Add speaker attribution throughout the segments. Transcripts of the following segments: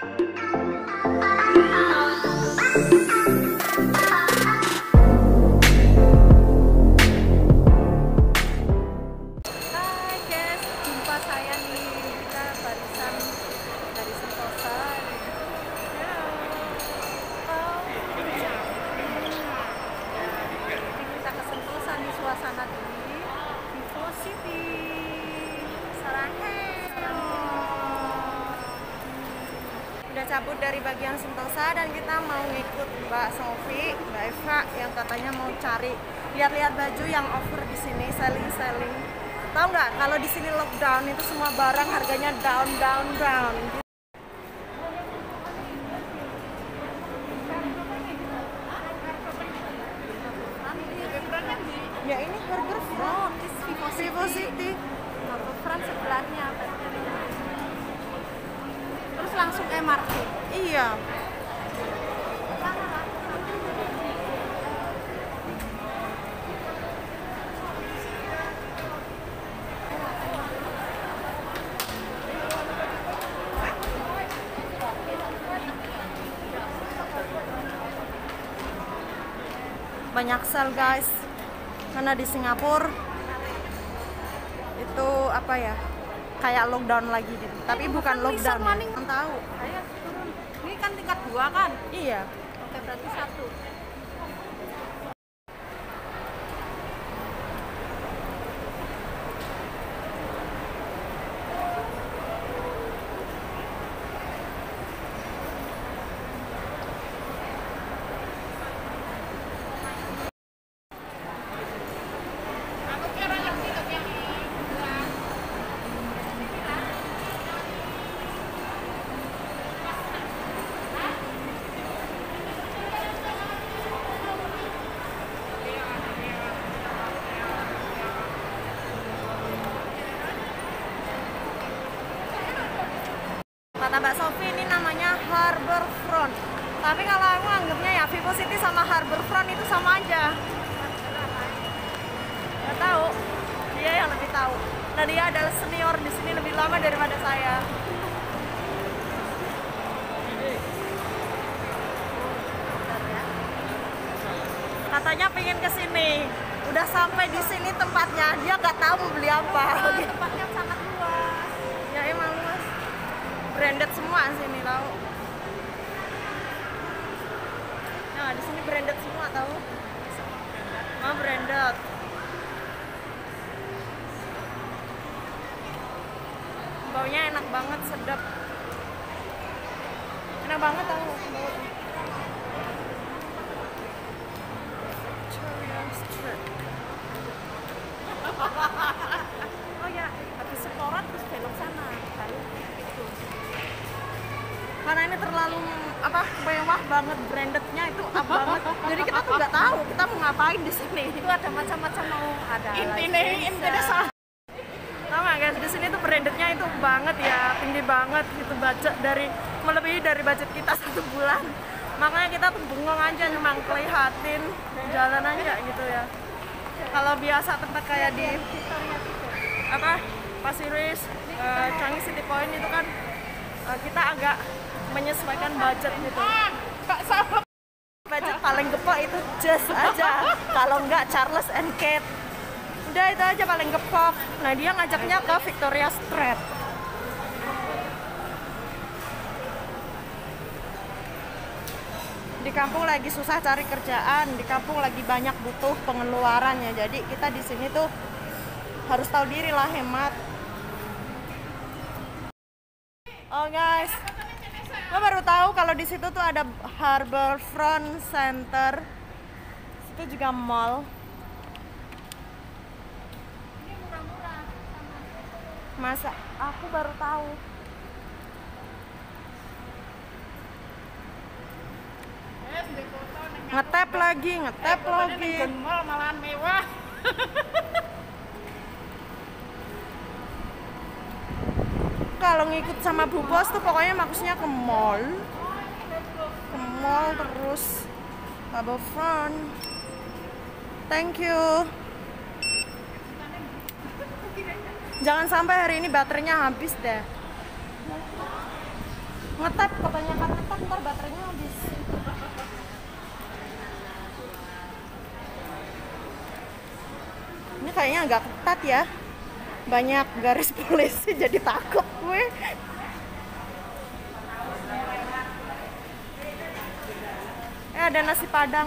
Speaker 1: Bye. Cabut dari bagian Sentosa dan kita mau ngikut Mbak Sofi, Mbak Eva yang katanya mau cari lihat-lihat baju yang offer di sini selling-selling. Tahu nggak kalau di sini lockdown itu semua barang harganya down down down. Ya ini Harbour Front, Vivo City. Vivo City.
Speaker 2: Harbour Front sebelahnya langsung MRT
Speaker 1: Iya. Banyak sel guys, karena di Singapura itu apa ya? Kayak lockdown lagi gitu. Tapi bukan lockdown.
Speaker 2: Lisa Maning.
Speaker 1: Ya. Tahu.
Speaker 2: turun ini kan tingkat dua kan
Speaker 1: Iya.
Speaker 2: oke berarti satu
Speaker 1: Kata Mbak Sofi ini namanya Harbor Front. Tapi kalau aku anggapnya ya Vivo City sama Harbor Front itu sama aja. Gak tahu. Dia yang lebih tahu. Nah dia adalah senior di sini lebih lama daripada saya. Katanya pengen ke sini. Udah sampai di sini tempatnya, dia nggak tahu beli apa. Branded semua sini tahu nah di sini branded semua tahu ah branded. Baunya enak banget sedap. Enak banget tahu bau Victoria Street
Speaker 2: oh ya habis sekolah terus belok sana balik itu
Speaker 1: karena ini terlalu apa mewah banget brandednya itu up banget. Jadi kita tuh nggak tahu kita mau ngapain di sini.
Speaker 2: Itu ada macam-macam mau ada
Speaker 1: inti
Speaker 2: live
Speaker 1: nih
Speaker 2: dance,
Speaker 1: inti deh salah. Tahu nggak guys? Di sini tuh brandednya itu banget ya tinggi banget itu budget dari melebihi dari budget kita satu bulan. Makanya kita tuh bengong aja memang kelihatin jalan aja gitu ya. Kalau biasa tempat kayak di apa Pasir Ris, eh, Changi City Point itu kan kita agak menyesuaikan budget gitu. Kak sama budget paling gepok itu just aja. Kalau enggak Charles and Kate. Udah itu aja paling gepok. Nah dia ngajaknya ke Victoria Street. Di kampung lagi susah cari kerjaan, di kampung lagi banyak butuh pengeluarannya. Jadi kita di sini tuh harus tahu diri lah hemat. Oh guys, gue baru tahu kalau di situ tuh ada Harbor Front Center. Situ juga mall. Masa aku baru tahu. Ngetep lagi, ngetep lagi.
Speaker 2: mall malahan mewah
Speaker 1: Kalau ngikut sama Bu Bos tuh pokoknya maksudnya ke mall. Ke mall terus Harbor Front. Thank you. Jangan sampai hari ini baterainya habis deh. ngetap kebanyakan ngetap ntar baterainya habis ini kayaknya agak ketat ya banyak garis polisi jadi takut gue. Eh ada nasi padang.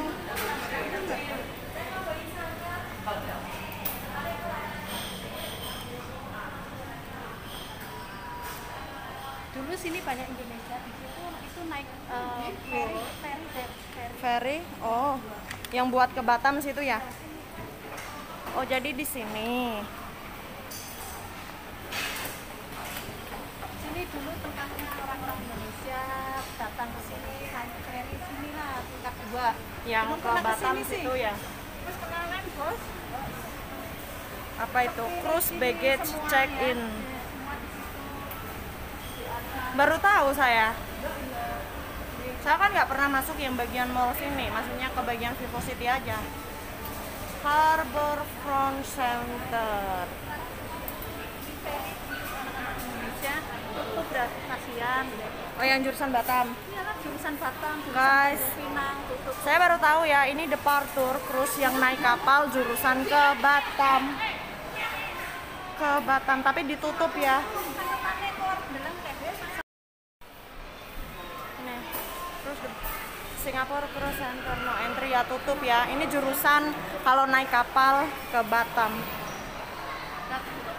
Speaker 2: Dulu sini banyak Indonesia di situ itu naik ferry, ferry, ferry, ferry.
Speaker 1: ferry oh. Yang buat ke Batam situ ya? Oh jadi di sini
Speaker 2: Sini dulu tempatnya orang-orang Indonesia datang ke sini naik ferry sini lah tingkat dua.
Speaker 1: yang
Speaker 2: Belum
Speaker 1: ke Batam situ ya.
Speaker 2: Terus kenalan bos.
Speaker 1: apa itu? Cruise baggage check in baru tahu saya. Saya kan nggak pernah masuk yang bagian mall sini maksudnya ke bagian Vivo City aja. Harbor Front Center
Speaker 2: Indonesia kasihan.
Speaker 1: oh yang jurusan Batam
Speaker 2: Iya lah jurusan Batam, jurusan
Speaker 1: Guys.
Speaker 2: Pinang tutup.
Speaker 1: saya baru tahu ya ini departure cruise yang naik kapal jurusan ke Batam ke Batam tapi ditutup ya Nih, terus di- Singapore Cruise Center no entry ya tutup ya. Ini jurusan kalau naik kapal ke Batam.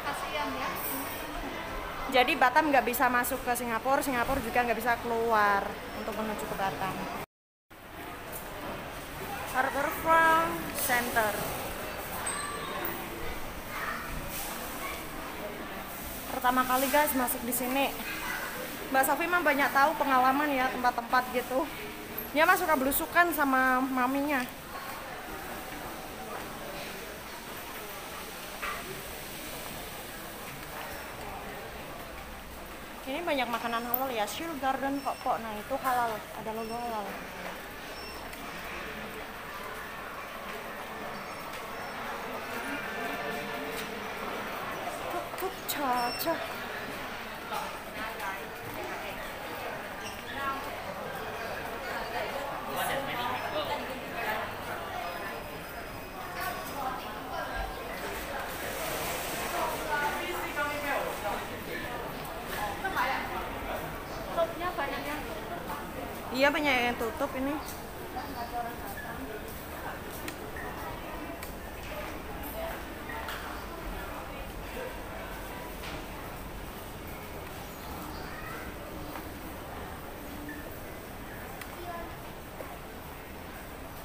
Speaker 2: Kasihan ya.
Speaker 1: Jadi Batam nggak bisa masuk ke Singapura, Singapura juga nggak bisa keluar untuk menuju ke Batam. Harbourfront Center. Pertama kali guys masuk di sini. Mbak Safi mah banyak tahu pengalaman ya tempat-tempat gitu. Dia mah suka belusukan sama maminya. Ini banyak makanan halal ya, Shield Garden kok kok. Nah itu halal, ada logo halal. Kuk caca. Iya banyak yang tutup ini.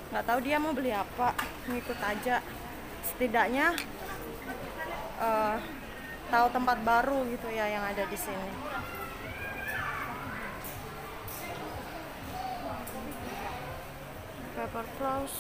Speaker 1: nggak tahu dia mau beli apa ngikut aja setidaknya eh, tahu tempat baru gitu ya yang ada di sini upper class